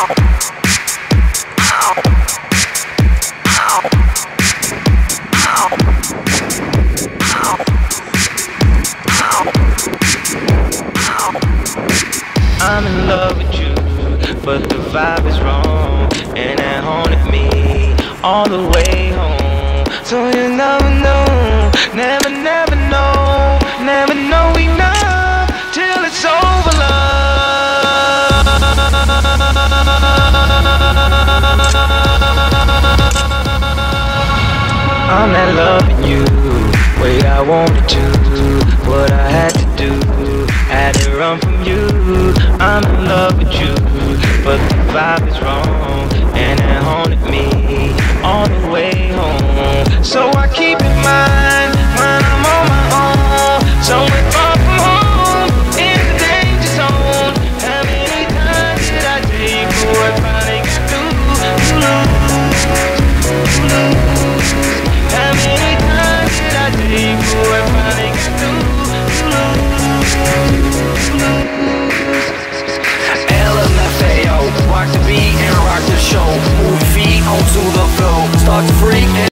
I'm in love with you, but the vibe is wrong, and it haunted me all the way home. So you never know, I'm not loving you way I wanted to, what I had to do, had to run from you. I'm in love with you, but the vibe is wrong, and it haunted me all the way show.